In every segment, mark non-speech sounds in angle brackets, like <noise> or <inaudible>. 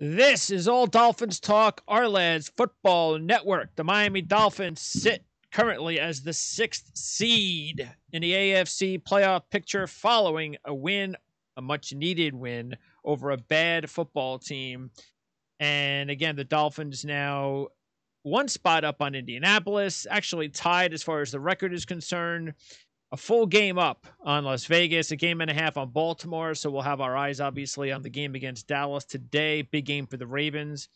This is All Dolphins Talk, Ourlads Football Network. The Miami Dolphins sit currently as the sixth seed in the AFC playoff picture following a win, a much needed win over a bad football team. And again, the Dolphins now one spot up on Indianapolis, actually tied as far as the record is concerned a full game up on Las Vegas, a game and a half on Baltimore. So we'll have our eyes obviously on the game against Dallas today. Big game for the Ravens.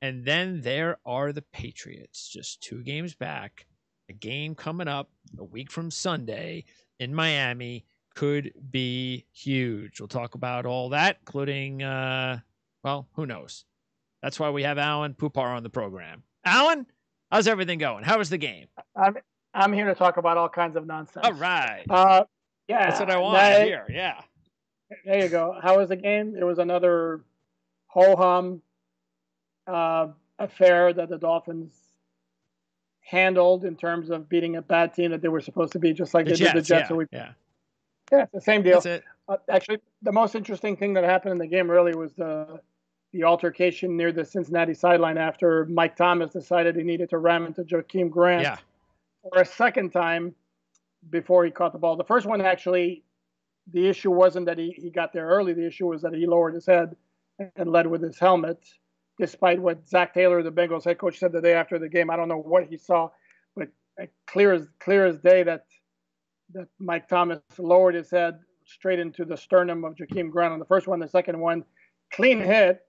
And then there are the Patriots, just two games back. A game coming up a week from Sunday in Miami could be huge. We'll talk about all that, including, uh, well, who knows? That's why we have Alain Poupart on the program. Alan, how's everything going? How was the game? I'm I'm here to talk about all kinds of nonsense. All right. Uh, yeah. That's what I want to hear. Yeah. There you go. How was the game? It was another ho hum uh, affair that the Dolphins handled in terms of beating a bad team that they were supposed to be, just like The they Jets, did the Jets. yeah, a week. yeah. yeah, it's the same deal. That's it. Uh, actually, the most interesting thing that happened in the game really was the the altercation near the Cincinnati sideline after Mike Thomas decided he needed to ram into Jakeem Grant Yeah. For a second time before he caught the ball. The first one actually, the issue wasn't that he, he got there early. The issue was that he lowered his head and led with his helmet, despite what Zac Taylor, the Bengals head coach, said the day after the game. I don't know what he saw, but clear as clear as day that that Mike Thomas lowered his head straight into the sternum of Jakeem Grant on the first one. The second one, clean hit,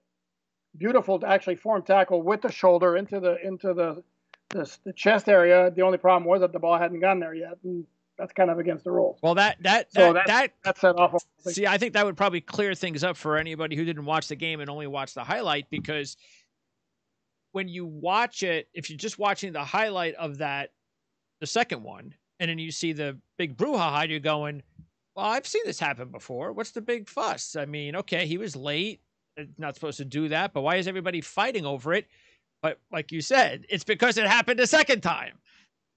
beautiful to actually form tackle with the shoulder into the into the, the the chest area. The only problem was that the ball hadn't gotten there yet, and that's kind of against the rules. Well, that that So that, that- that That set off. see, I think that would probably clear things up for anybody who didn't watch the game and only watched the highlight because when you watch it, if you're just watching the highlight of that, the second one, and then you see the big brouhaha, you're going, "Well, I've seen this happen before. What's the big fuss?" I mean, okay, he was late, not supposed to do that, but why is everybody fighting over it? But like you said, it's because it happened a second time,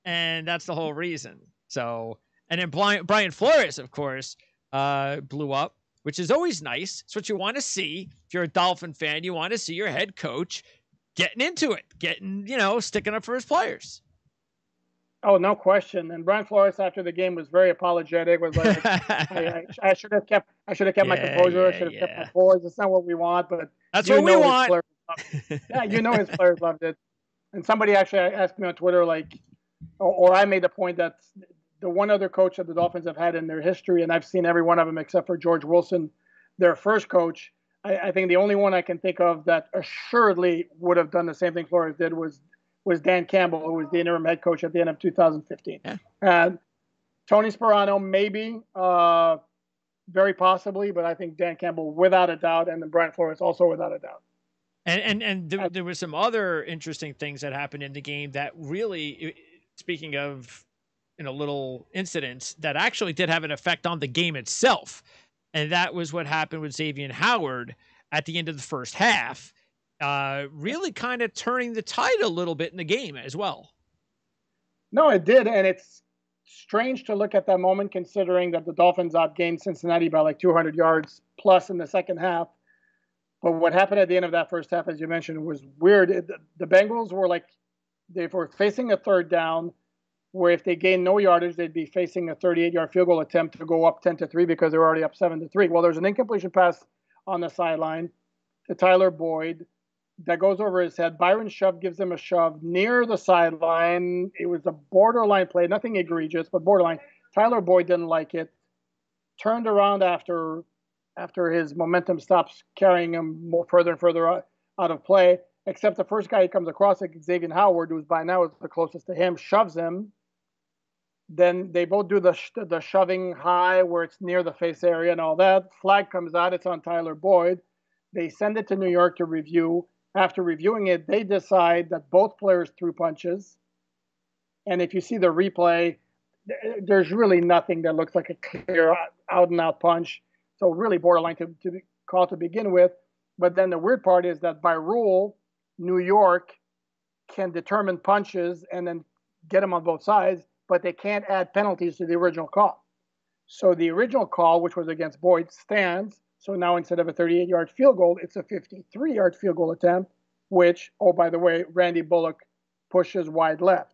and that's the whole reason. So, and then Brian, Brian Flores, of course, uh, blew up, which is always nice. It's what you want to see. If you're a Dolphin fan, you want to see your head coach getting into it, getting, you know, sticking up for his players. Oh, no question. And Brian Flores after the game was very apologetic. Was like, <laughs> I, I, I should have kept I should have kept my Yeah, composure. I should have kept yeah. my poise. It's not what we want, but That's what we want. Yeah, you know his players loved it. And somebody actually asked me on Twitter, like, or, or I made the point that the one other coach that the Dolphins have had in their history, and I've seen every one of them except for George Wilson, their first coach. I, I think the only one I can think of that assuredly would have done the same thing Flores did was was Dan Campbell, who was the interim head coach at the end of 2015. Yeah. And Tony Sparano, maybe, uh, very possibly, but I think Dan Campbell, without a doubt, and then Brian Flores also without a doubt. And and and there, there were some other interesting things that happened in the game that really, speaking of, you know, little incidents that actually did have an effect on the game itself, and that was what happened with Xavien Howard at the end of the first half, uh, really kind of turning the tide a little bit in the game as well. No, it did, and it's strange to look at that moment considering that the Dolphins outgained Cincinnati by like 200 yards plus in the second half. But what happened at the end of that first half, as you mentioned, was weird. It- The Bengals were like they were facing a third down, where if they gained no yardage, they'd be facing a 38-yard field goal attempt to go up 10 to three because they were already up seven to three. Well, there's an incompletion pass on the sideline to Tyler Boyd that goes over his head. Byron Shove gives him a shove near the sideline. It was a borderline play, nothing egregious, but borderline. Tyler Boyd didn't like it. Turned around after after his momentum stops carrying him more further and further out, of play. Except the first guy he comes across, like Xavien Howard, who's by now is the closest to him, shoves him. Then they both do the sh- the shoving high where it's near the face area and all that. Flag comes out. It's on Tyler Boyd. They send it to New York to review. After reviewing it, they decide that both players threw punches. And if you see the replay, there's really nothing that looks like a clear out and out punch. So really borderline to, to be called to begin with. But then the weird part is that by rule, New York can determine punches and then get them on both sides, but they can't add penalties to the original call. So the original call, which was against Boyd, stands. So now instead of a 38 yard field goal, it's a 53 yard field goal attempt, which, oh, by the way, Randy Bullock pushes wide left.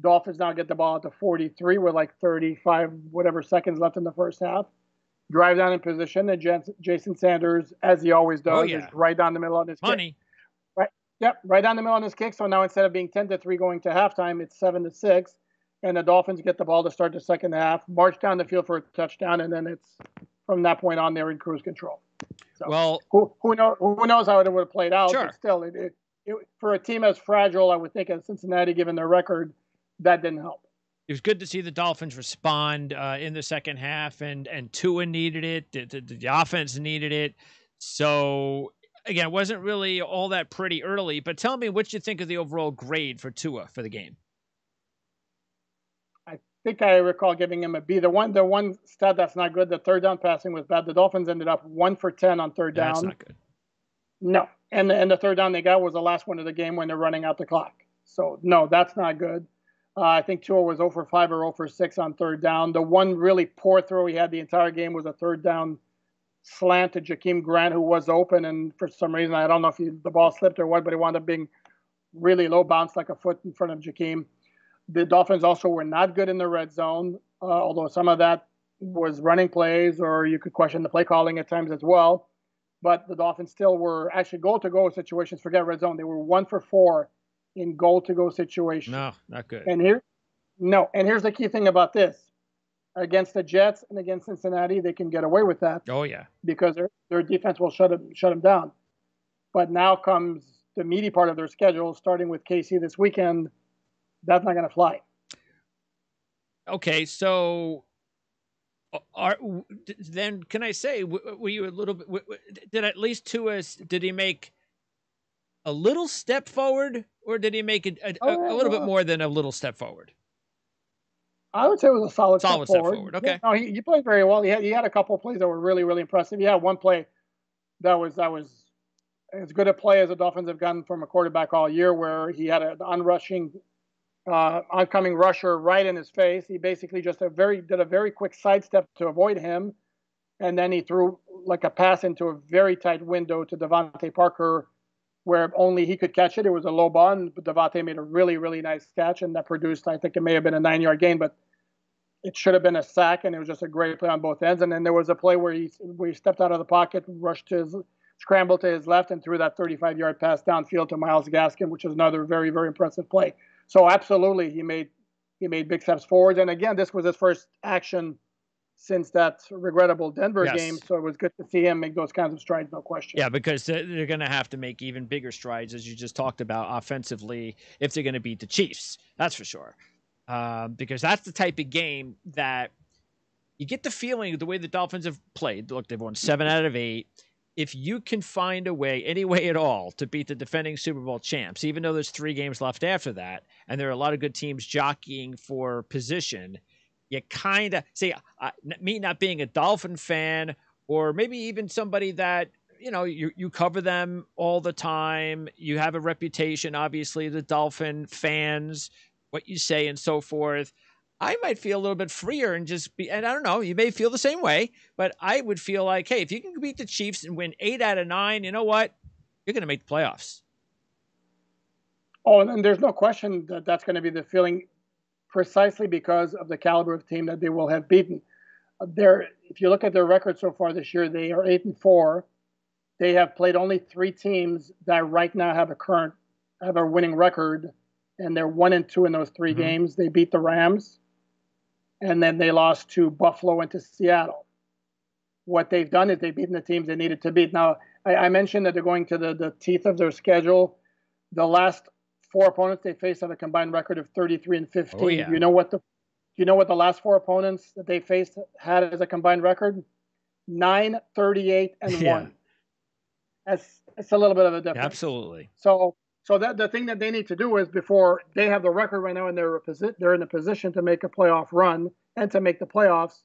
Dolphins now get the ball at the 43 with like 35, whatever seconds left in the first half. Drive down in position, and Jason Sanders, as he always oh, does, oh, yeah. is right down the middle on his Money. kick. Right, yep, right down the middle on his kick. So now instead of being 10 to 3 going to halftime, it's 7 to 6. And the Dolphins get the ball to start the second half, march down the field for a touchdown, and then it's from that point on, they're in cruise control. So well, who who, know, who knows how it would have played out? Sure. But still, it, it, it, for a team as fragile, I would think as Cincinnati, given their record, that didn't help. It was good to see the Dolphins respond uh, in the second half, and and Tua needed it. The, the, the offense needed it. So again, it wasn't really all that pretty early. But tell me what you think of the overall grade for Tua for the game I think I recall giving him a B. The one, the one stat that's not good, the third down passing was bad. The Dolphins ended up one for ten on third down. That's not good. No, and and the third down they got was the last one of the game when they're running out the clock. So no, that's not good. Uh, I think Tua was 0 for 5 or 0 for 6 on third down. The one really poor throw he had the entire game was a third down slant to Jakeem Grant, who was open, and for some reason I don't know if he, the ball slipped or what, but it wound up being really low bounce, like a foot in front of Jakeem. The Dolphins also were not good in the red zone, uh, although some of that was running plays, or you could question the play calling at times as well. But the Dolphins still were actually goal to goal situations. Forget red zone; they were one for four in goal to go situation. No, not good. And here, no. And here's the key thing about this: against the Jets and against Cincinnati, they can get away with that. Oh yeah, because their their defense will shut them shut them down. But now comes the meaty part of their schedule, starting with KC this weekend that's not going to fly. Okay, so are then can I say were you a little bit did at least to us did he make a little step forward or did he make a, a, a, little bit more than a little step forward? I would say it was a solid, solid step, forward. step forward. Okay. No, he, he, played very well. He had he had a couple of plays that were really really impressive. He had one play that was that was as good a play as the Dolphins have gotten from a quarterback all year, where he had an unrushing uh, oncoming rusher right in his face. He basically just a very did a very quick sidestep to avoid him, and then he threw like a pass into a very tight window to DeVante Parker, where only he could catch it. It was a low ball, but DeVante made a really really nice catch, and that produced I think it may have been a nine yard gain, but it should have been a sack, and it was just a great play on both ends. And then there was a play where he where he stepped out of the pocket, rushed to his scrambled to his left, and threw that 35 yard pass downfield to Myles Gaskin, which is another very very impressive play. So absolutely, he made he made big steps forward. And again, this was his first action since that regrettable Denver yes. game. So it was good to see him make those kinds of strides, no question. Yeah, because they're going to have to make even bigger strides, as you just talked about, offensively, if they're going to beat the Chiefs. That's for sure. Um, because that's the type of game that you get the feeling the way the Dolphins have played. Look, they've won seven out of eight if you can find a way, any way at all, to beat the defending Super Bowl champs, even though there's three games left after that, and there are a lot of good teams jockeying for position, you kind of see me not being a Dolphin fan, or maybe even somebody that you know you you cover them all the time. You have a reputation, obviously, the Dolphin fans, what you say, and so forth. I might feel a little bit freer and just be, and I don't know, you may feel the same way, but I would feel like, hey, if you can beat the Chiefs and win eight out of nine, you know what? You're going to make the playoffs. Oh, and there's no question that that's going to be the feeling precisely because of the caliber of team that they will have beaten. There, if you look at their record so far this year, they are eight and four. They have played only three teams that right now have a current have a winning record, and they're one and two in those 3 mm-hmm. games. They beat the Rams, and then they lost to Buffalo and to Seattle. What they've done is they've beaten the teams they needed to beat. Now, I, I mentioned that they're going to the, the teeth of their schedule. The last four opponents they faced have a combined record of 33 and 15. Oh, yeah. You know what the you know what the last four opponents that they faced had as a combined record? 9, 38, and yeah. 1. That's, that's a little bit of a difference. Absolutely. So so that the thing that they need to do is before they have the record right now and they're they're in a position to make a playoff run and to make the playoffs,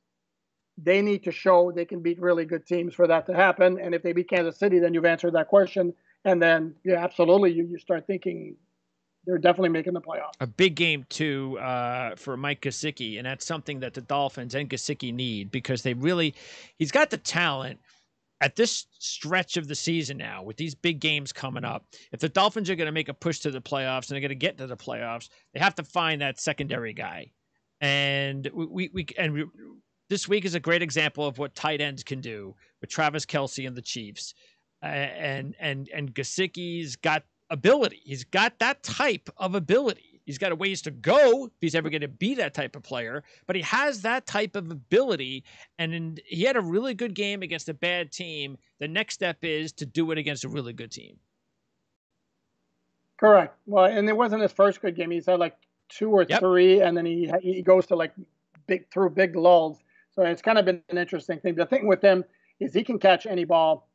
they need to show they can beat really good teams for that to happen. And if they beat Kansas City, then you've answered that question. And then yeah, absolutely, you, you start thinking they're definitely making the playoffs. A big game too uh, for Mike Gesicki, and that's something that the Dolphins and Gesicki need because they really he's got the talent at this stretch of the season now, with these big games coming up, if the Dolphins are going to make a push to the playoffs and they're going to get to the playoffs, they have to find that secondary guy. And we, we and we, this week is a great example of what tight ends can do with Travis Kelce and the Chiefs. And and and Gesicki's got ability. He's got that type of ability. He's got a ways to go if he's ever going to be that type of player, but he has that type of ability. And in, he had a really good game against a bad team. The next step is to do it against a really good team. Correct. Well, and it wasn't his first good game. He's had like two or yep. three, and then he he goes to like big through big lulls. So it's kind of been an interesting thing. The thing with him is he can catch any ball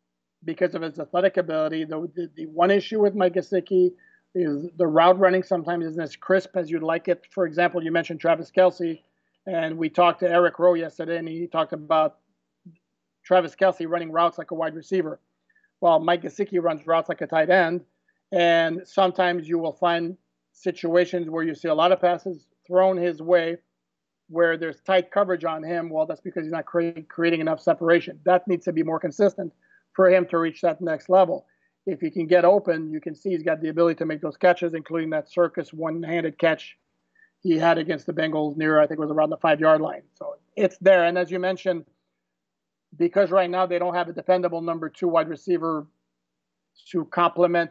because of his athletic ability. The, the, the one issue with Mike Gesicki is the route running sometimes isn't as crisp as you'd like it. For example, you mentioned Travis Kelce, and we talked to Eric Rowe yesterday, and he talked about Travis Kelce running routes like a wide receiver, while Mike Gesicki runs routes like a tight end. And sometimes you will find situations where you see a lot of passes thrown his way where there's tight coverage on him. Well, that's because he's not cre- creating enough separation. That needs to be more consistent for him to reach that next level if he can get open, you can see he's got the ability to make those catches, including that circus one-handed catch he had against the Bengals near, I think it was around the five-yard line. So it's there. And as you mentioned, because right now they don't have a dependable number two wide receiver to complement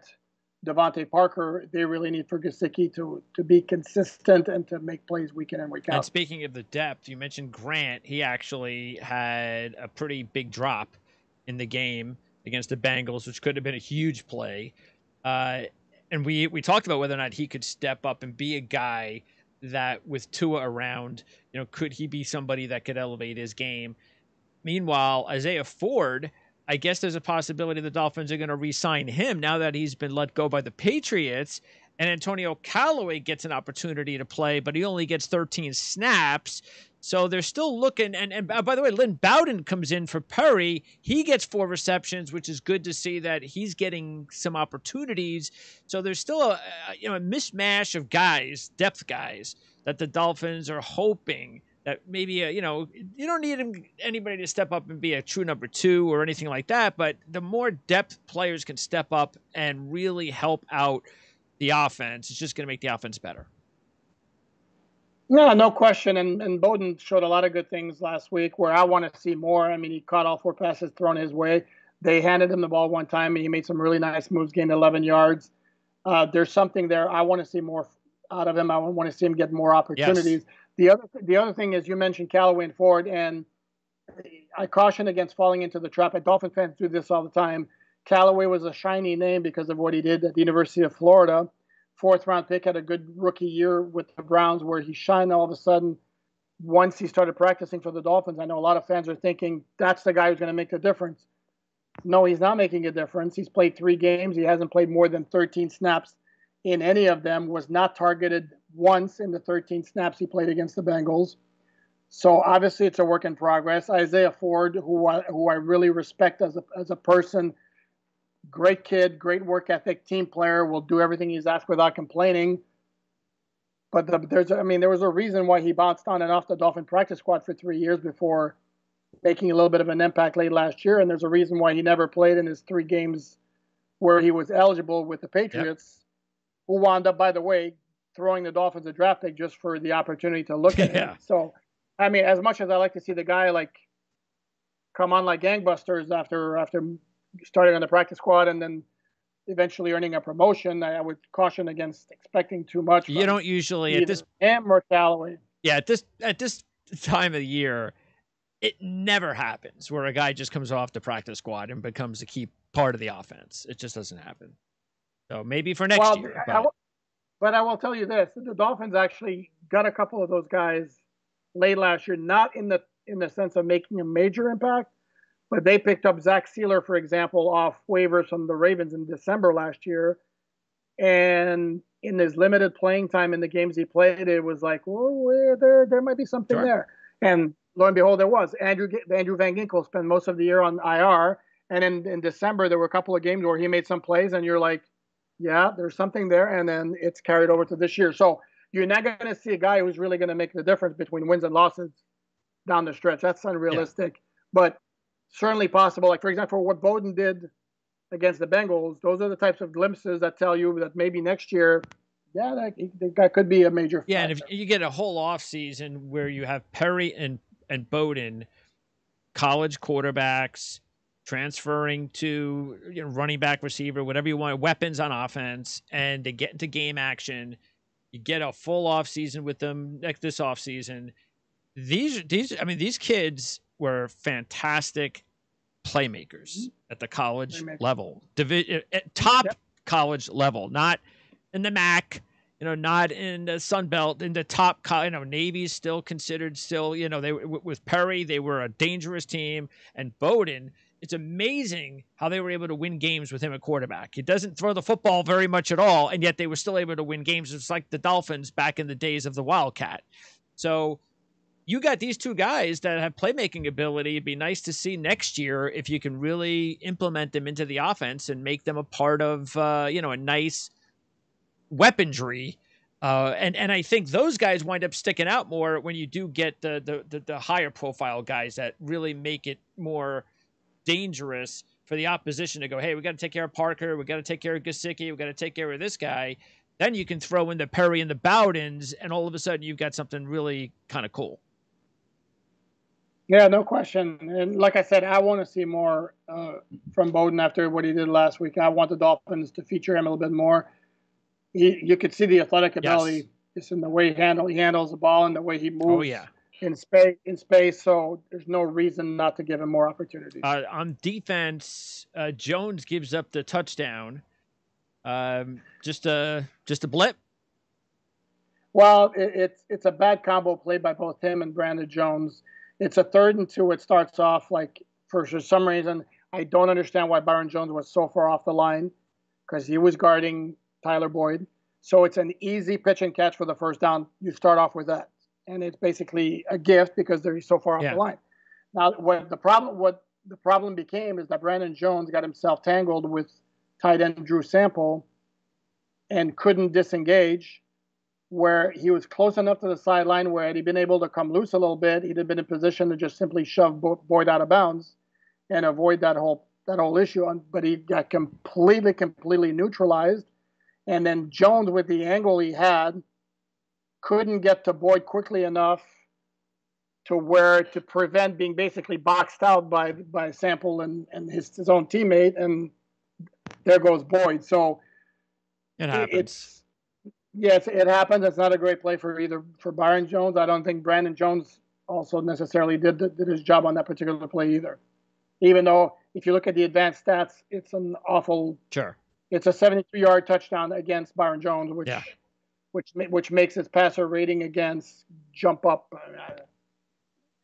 DeVante Parker, they really need for Gesicki to to be consistent and to make plays week in and week out. And speaking of the depth, you mentioned Grant. He actually had a pretty big drop in the game against the Bengals, which could have been a huge play. Uh, and we we talked about whether or not he could step up and be a guy that with Tua around, you know, could he be somebody that could elevate his game? Meanwhile, Isaiah Ford, I guess there's a possibility the Dolphins are going to re-sign him now that he's been let go by the Patriots. And Antonio Callaway gets an opportunity to play, but he only gets 13 snaps. So they're still looking. And, and uh, by the way, Lynn Bowden comes in for Perry. He gets four receptions, which is good to see that he's getting some opportunities. So there's still a, you know a mismatch of guys, depth guys, that the Dolphins are hoping that maybe uh, you know you don't need anybody to step up and be a true number two or anything like that. But the more depth players can step up and really help out the offense, it's just going to make the offense better. No, no question. And and Bowden showed a lot of good things last week where I want to see more. I mean, he caught all four passes thrown his way. They handed him the ball one time and he made some really nice moves, gained 11 yards. Uh, there's something there. I want to see more out of him. I want to see him get more opportunities. Yes. The other the other thing is you mentioned Callaway and Ford, and I caution against falling into the trap. And Dolphin fans do this all the time. Callaway was a shiny name because of what he did at the University of Florida fourth round pick, had a good rookie year with the Browns where he shined all of a sudden once he started practicing for the Dolphins. I know a lot of fans are thinking that's the guy who's going to make the difference. No, he's not making a difference. He's played three games. He hasn't played more than 13 snaps in any of them, was not targeted once in the 13 snaps he played against the Bengals. So obviously it's a work in progress. Isaiah Ford, who I, who I really respect as a, as a person – great kid, great work ethic, team player, will do everything he's asked without complaining. But the, there's, I mean, there was a reason why he bounced on and off the Dolphin practice squad for three years before making a little bit of an impact late last year. And there's a reason why he never played in his three games where he was eligible with the Patriots, yep. who wound up, by the way, throwing the Dolphins a draft pick just for the opportunity to look <laughs> at yeah. him. So, I mean, as much as I like to see the guy like come on like gangbusters after after starting on the practice squad and then eventually earning a promotion. I, would caution against expecting too much. You don't usually at this him or Callaway. Yeah, at this at this time of the year, it never happens where a guy just comes off the practice squad and becomes a key part of the offense. It just doesn't happen. So maybe for next well, year. But. I, but I will tell you this: the Dolphins actually got a couple of those guys late last year, not in the in the sense of making a major impact, but they picked up Zach Sieler, for example, off waivers from the Ravens in December last year. And in his limited playing time in the games he played, it was like, well, there, there might be something sure. there. And lo and behold, there was. Andrew, Andrew Van Ginkel spent most of the year on IR. And in, in December, there were a couple of games where he made some plays, and you're like, yeah, there's something there. And then it's carried over to this year. So you're not going to see a guy who's really going to make the difference between wins and losses down the stretch. That's unrealistic. Yeah. But certainly possible. Like for example, what Bowden did against the Bengals, those are the types of glimpses that tell you that maybe next year, yeah, that, that could be a major. Yeah, factor. and if you get a whole off season where you have Perry and and Bowden, college quarterbacks transferring to you know running back receiver whatever you want weapons on offense and they get into game action you get a full off season with them next this off season these these i mean these kids were fantastic playmakers mm-hmm. at the college level Divi- at top yep. college level not in the mac you know, not in the Sun Belt, in the top, you know, Navy's still considered still, you know, they with Perry, they were a dangerous team, and Bowden, it's amazing how they were able to win games with him at quarterback. He doesn't throw the football very much at all, and yet they were still able to win games. It's like the Dolphins back in the days of the Wildcat. So you got these two guys that have playmaking ability. It'd be nice to see next year if you can really implement them into the offense and make them a part of, uh, you know, a nice weaponry. Uh, and and I think those guys wind up sticking out more when you do get the the, the, the higher profile guys that really make it more – dangerous for the opposition to go, hey, we got to take care of Parker, we got to take care of Gesicki, we got to take care of this guy. Then you can throw in the Perry and the Bowdens, and all of a sudden you've got something really kind of cool. Yeah, no question. And like I said, I want to see more uh, from Bowden after what he did last week. I want the Dolphins to feature him a little bit more. He, you could see the athletic ability yes. just in the way he handle he handles the ball and the way he oh, moves. Oh yeah in space in space so there's no reason not to give him more opportunities uh, on defense uh, jones gives up the touchdown um, just a just a blip well it, it's it's a bad combo played by both him and brandon jones it's a third and two it starts off like for some reason i don't understand why byron jones was so far off the line because he was guarding tyler boyd so it's an easy pitch and catch for the first down you start off with that and it's basically a gift because they're so far off yeah. the line. Now, what the problem what the problem became is that Brandon Jones got himself tangled with tight end Drew Sample and couldn't disengage. Where he was close enough to the sideline where had he been able to come loose a little bit, he'd have been in position to just simply shove Boyd out of bounds and avoid that whole that whole issue. Um, but he got completely, completely neutralized. And then Jones, with the angle he had, couldn't get to Boyd quickly enough to where to prevent being basically boxed out by by Sample and, and his, his own teammate, and there goes Boyd. So it happens. It's yes, it happens. It's not a great play for either for Byron Jones. I don't think Brandon Jones also necessarily did did his job on that particular play either. Even though if you look at the advanced stats, it's an awful. Sure. It's a 73 yard touchdown against Byron Jones, which yeah which which makes its passer rating against jump up uh,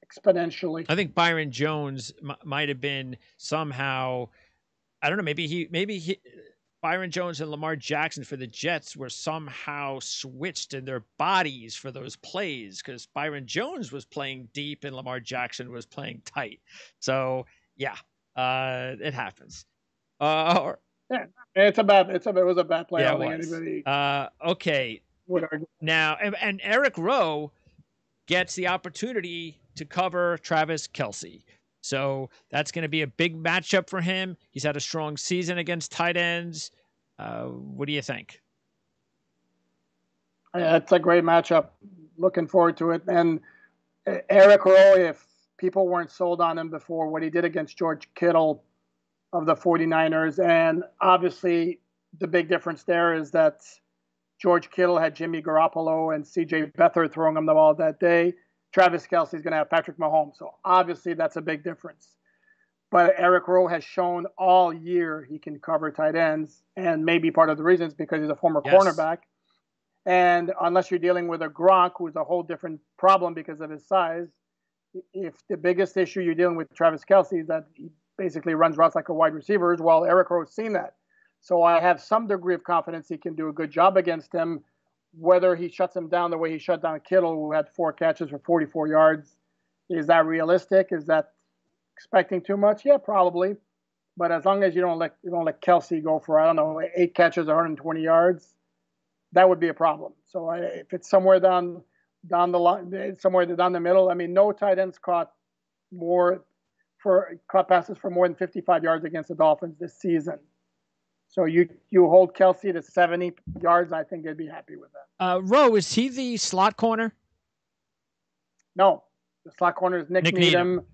exponentially. I think Byron Jones m- might have been somehow, I don't know, maybe he maybe he. Byron Jones and Lamar Jackson for the Jets were somehow switched in their bodies for those plays because Byron Jones was playing deep and Lamar Jackson was playing tight. So yeah, uh, it happens. Uh, yeah, it's a bad. It's a. It was a bad play. Yeah, anybody. Uh, okay, now, and, and Eric Rowe gets the opportunity to cover Travis Kelce. So that's going to be a big matchup for him. He's had a strong season against tight ends. Uh, what do you think? It's a great matchup. Looking forward to it. And uh, Eric Rowe, if people weren't sold on him before, what he did against George Kittle of the 49ers, and obviously the big difference there is that George Kittle had Jimmy Garoppolo and CJ Beathard throwing him the ball that day. Travis Kelce is going to have Patrick Mahomes. So obviously that's a big difference. But Eric Rowe has shown all year he can cover tight ends, and maybe part of the reason is because he's a former yes. cornerback. And unless you're dealing with a Gronk, who's a whole different problem because of his size, if the biggest issue you're dealing with Travis Kelce is that he basically runs routes like a wide receiver, well, Eric Rowe's seen that. So I have some degree of confidence he can do a good job against him. Whether he shuts him down the way he shut down Kittle, who had four catches for 44 yards, is that realistic? Is that expecting too much? Yeah, probably. But as long as you don't let you don't let Kelce go for I don't know eight catches, 120 yards, that would be a problem. So I, if it's somewhere down down the line, somewhere down the middle, I mean, no tight ends caught more for caught passes for more than 55 yards against the Dolphins this season. So you you hold Kelce to 70 yards, I think they'd be happy with that. Uh, Rowe, is he the slot corner? No, the slot corner is Nick, Nick Needham,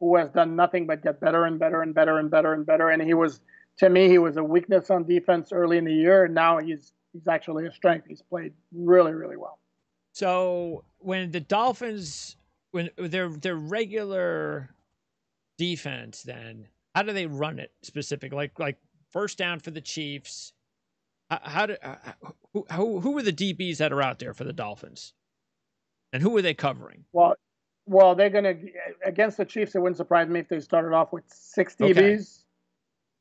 who has done nothing but get better and better and better and better and better. And he was, to me, he was a weakness on defense early in the year. And now he's he's actually a strength. He's played really, really well. So when the Dolphins, when their their regular defense, then how do they run it specific? Like like first down for the Chiefs. How, how do who, who who are the DBs that are out there for the Dolphins, and who are they covering? Well, well, they're going to against the Chiefs. It wouldn't surprise me if they started off with six DBs,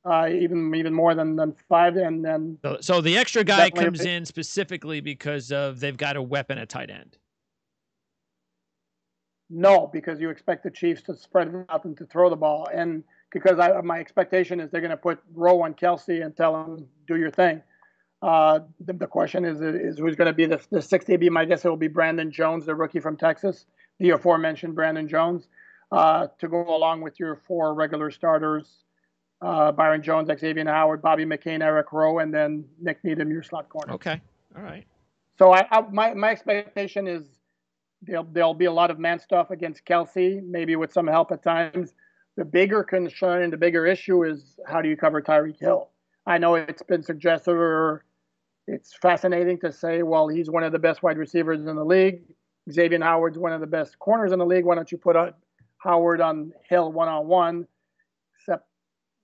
okay. uh, even even more than, than five, and then so, so the extra guy comes in specifically because of they've got a weapon at tight end. No, because you expect the Chiefs to spread it out and to throw the ball, and because I, my expectation is they're going to put Rowe on Kelce and tell him do your thing. Uh, the, the, question is is who's going to be the, the sixth DB? My guess it will be Brandon Jones, the rookie from Texas, the aforementioned Brandon Jones, uh, to go along with your four regular starters: uh, Byron Jones, Xavien Howard, Bobby McCain, Eric Rowe, and then Nick Needham, your slot corner. Okay, all right. So I, I my my expectation is there'll there'll be a lot of man stuff against Kelce, maybe with some help at times. The bigger concern and the bigger issue is how do you cover Tyreek Hill? I know it's been suggested or it's fascinating to say, well, he's one of the best wide receivers in the league. Xavien Howard's one of the best corners in the league. Why don't you put Howard on Hill one on one? Except,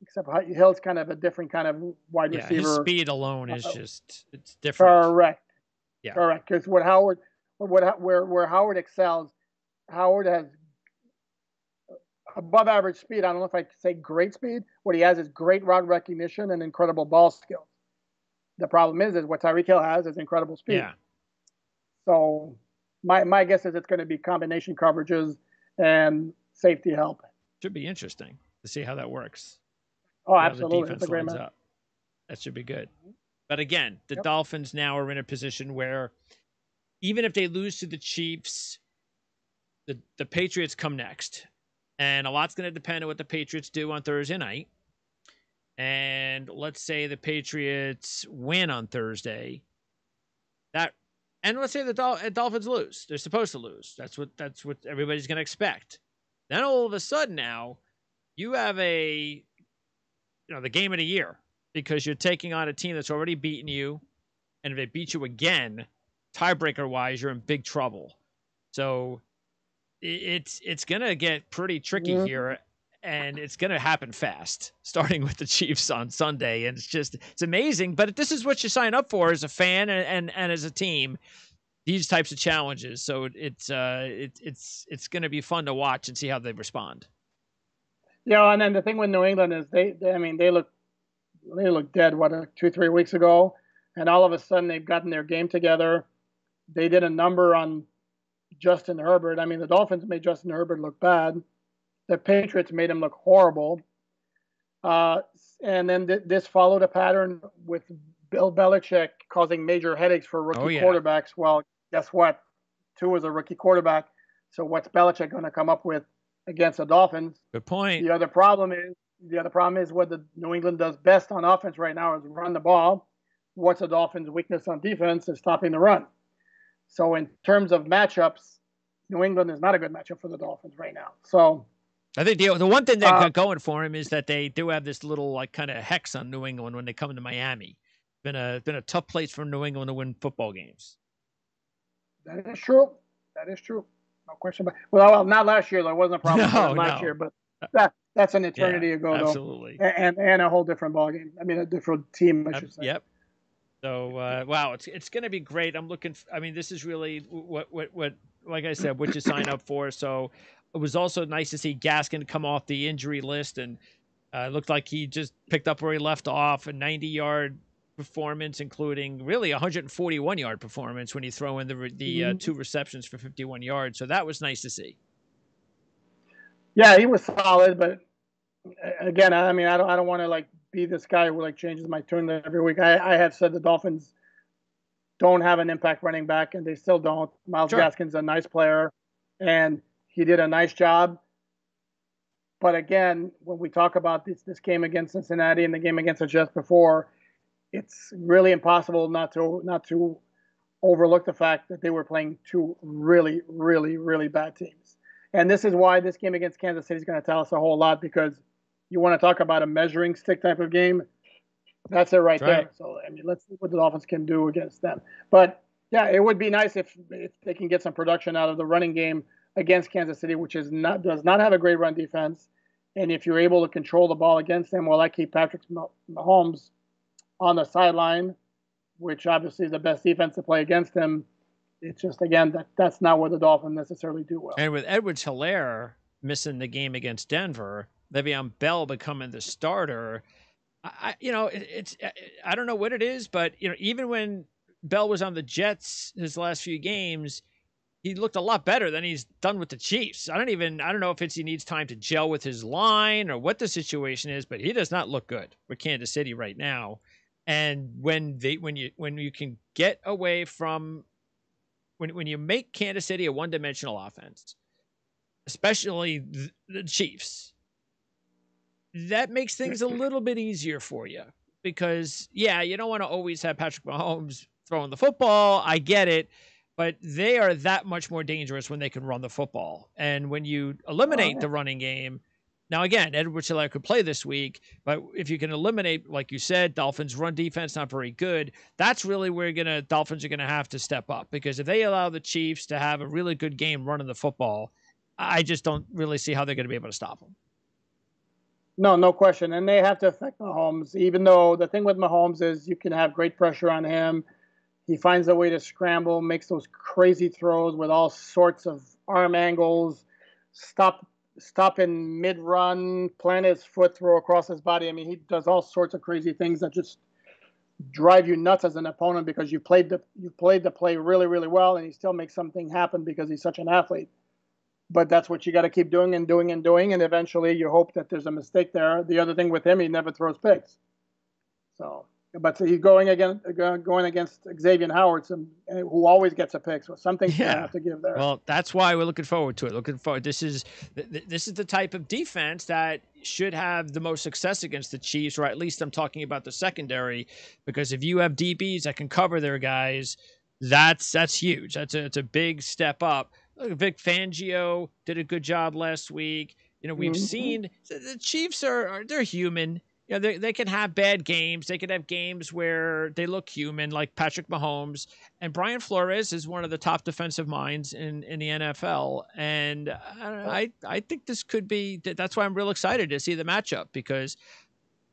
except Hill's kind of a different kind of wide yeah, receiver. His speed alone is uh, just it's different. Correct. Yeah. Correct. Because what Howard, what where where Howard excels, Howard has above average speed. I don't know if I say great speed. What he has is great route recognition and incredible ball skills. The problem is, is what Tyreek Hill has is incredible speed. Yeah. So my my guess is it's going to be combination coverages and safety help. Should be interesting to see how that works. Oh, absolutely. That's a great up. That should be good. But again, the yep. Dolphins now are in a position where even if they lose to the Chiefs, the, the Patriots come next. And a lot's going to depend on what the Patriots do on Thursday night and let's say the Patriots win on Thursday, that and let's say the Dol- uh, Dolphins lose. They're supposed to lose. That's what that's what everybody's going to expect. Then all of a sudden now, you have a you know the game of the year because you're taking on a team that's already beaten you, and if they beat you again, tiebreaker wise, you're in big trouble. So it's it's gonna get pretty tricky mm-hmm. here and it's going to happen fast <laughs> starting with the chiefs on sunday. And it's just it's amazing but this is what you sign up for as a fan and and, and as a team these types of challenges. So it's uh it, it's it's going to be fun to watch and see how they respond. Yeah and then the thing with new england is they, they i mean they look they look dead what uh, two three weeks ago? And all of a sudden they've gotten their game together. They did a number on justin herbert i mean the dolphins made justin herbert look bad the Patriots made him look horrible. Uh, and then th- this followed a pattern with Bill Belichick causing major headaches for rookie oh, yeah. quarterbacks. Well, guess what? Tua is a rookie quarterback. So what's Belichick going to come up with against the Dolphins? Good point. The other problem is the other problem is what the New England does best on offense right now is run the ball. What's the Dolphins' weakness on defense is stopping the run. So in terms of matchups, New England is not a good matchup for the Dolphins right now. So I think the the one thing that uh, got going for him is that they do have this little like kind of hex on New England when they come to Miami. Been a been a tough place for New England to win football games. That is true. That is true. No question But Well, not last year. That wasn't a <laughs> problem no, last no. year, but that that's an eternity yeah, ago, absolutely. though. And and a whole different ball game. I mean, a different team. I should say. Yep. So uh, wow, it's it's going to be great. I'm looking. I mean, this is really what what what like I said, what you sign up for. So it was also nice to see Gaskin come off the injury list and uh, looked like he just picked up where he left off a 90 yard performance, including really 141 yard performance when you throw in the the uh, mm-hmm. uh, two receptions for 51 yards. So that was nice to see. Yeah, he was solid, but again, I mean, I don't I don't want to like be this guy who like changes my tune every week. I, I have said the Dolphins don't have an impact running back, and they still don't. Myles sure. Gaskin's a nice player, and he did a nice job But again, when we talk about this this game against Cincinnati and the game against the Jets before, it's really impossible not to not to overlook the fact that they were playing two really, really, really bad teams. And this is why this game against Kansas City is going to tell us a whole lot because you want to talk about a measuring stick type of game. That's it right, That's right. there. So I mean, let's see what the Dolphins can do against them. But yeah, it would be nice if if they can get some production out of the running game against Kansas City, which is not does not have a great run defense. And if you're able to control the ball against them, well, that keep Patrick Mahomes on the sideline, which obviously is the best defense to play against him. It's just again that that's not what the Dolphins necessarily do well. And with Edwards-Helaire missing the game against Denver, Le'Veon Bell becoming the starter, I, you know, it, it's I don't know what it is, but you know, even when Bell was on the Jets his last few games, he looked a lot better than he's done with the Chiefs. I don't even I don't know if it's he needs time to gel with his line or what the situation is, but he does not look good with Kansas City right now. And when they when you when you can get away from when when you make Kansas City a one dimensional offense, especially the Chiefs, that makes things a little bit easier for you because yeah, you don't want to always have Patrick Mahomes throwing the football. I get it, but they are that much more dangerous when they can run the football. And when you eliminate the running game, now again, Edward Helaire could play this week, but if you can eliminate, like you said, Dolphins run defense not very good. That's really where you're gonna Dolphins are gonna have to step up because if they allow the Chiefs to have a really good game running the football, I just don't really see how they're gonna be able to stop them. No, no question. And they have to affect Mahomes, even though the thing with Mahomes is you can have great pressure on him. He finds a way to scramble, makes those crazy throws with all sorts of arm angles, stop stop in mid run, plant his foot, throw across his body. I mean, he does all sorts of crazy things that just drive you nuts as an opponent because you played the you played the play really, really well and he still makes something happen because he's such an athlete but that's what you got to keep doing and doing and doing, and eventually you hope that there's a mistake there. The other thing with him, he never throws picks. So, but he's going against uh, going against Xavien Howard, some, uh, who always gets a pick. So something's yeah. gonna have to give there. Well, that's why we're looking forward to it. Looking forward. This is this is the type of defense that should have the most success against the Chiefs, or at least I'm talking about the secondary, because if you have DBs that can cover their guys, that's that's huge. That's a, it's a big step up. Vic Fangio did a good job last week. You know, we've mm-hmm. seen the Chiefs are, are, they're human. You know, they, they can have bad games. They can have games where they look human, like Patrick Mahomes. And Brian Flores is one of the top defensive minds in, in the NFL. And I I think this could be that's why I'm real excited to see the matchup because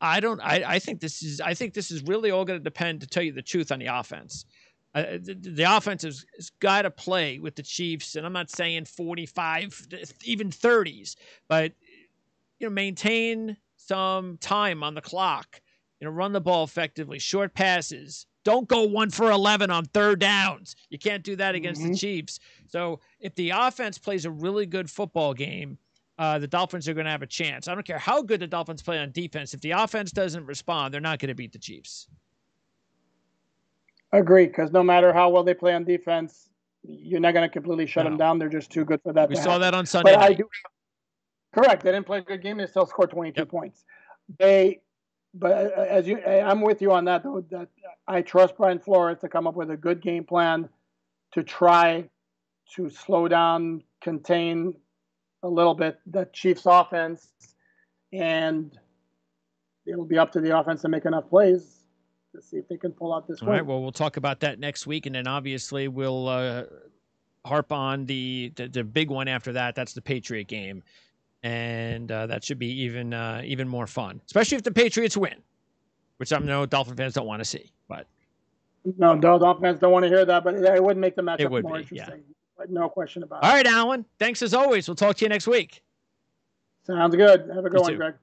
I don't I, I think this is I think this is really all going to depend to tell you the truth on the offense. Uh, the, the, offense has, has got to play with the Chiefs, and I'm not saying 45, even 30s, but you know, maintain some time on the clock. You know, run the ball effectively, short passes. Don't go one for 11 on third downs. You can't do that against mm-hmm. the Chiefs. So if the offense plays a really good football game, uh, the Dolphins are going to have a chance. I don't care how good the Dolphins play on defense. If the offense doesn't respond, they're not going to beat the Chiefs. Agree, because no matter how well they play on defense, you're not going to completely shut no. them down. They're just too good for that. We saw happen. that on Sunday. But night. I do, correct. They didn't play a good game. They still scored 22 yep. points. They, but uh, as you, I'm with you on that though. That I trust Brian Flores to come up with a good game plan to try to slow down, contain a little bit the Chiefs' offense, and it'll be up to the offense to make enough plays to see if they can pull out this All win. right. Well, we'll talk about that next week, and then obviously we'll uh, harp on the, the, the big one after that. That's the Patriot game, and uh, that should be even uh, even more fun, especially if the Patriots win, which I know Dolphin fans don't want to see, but. No, Dolphin fans don't want to hear that, but it would make the matchup more be, interesting. Yeah. No question about All it. All right, Alain. Thanks as always. We'll talk to you next week. Sounds good. Have a good you one, too. Greg.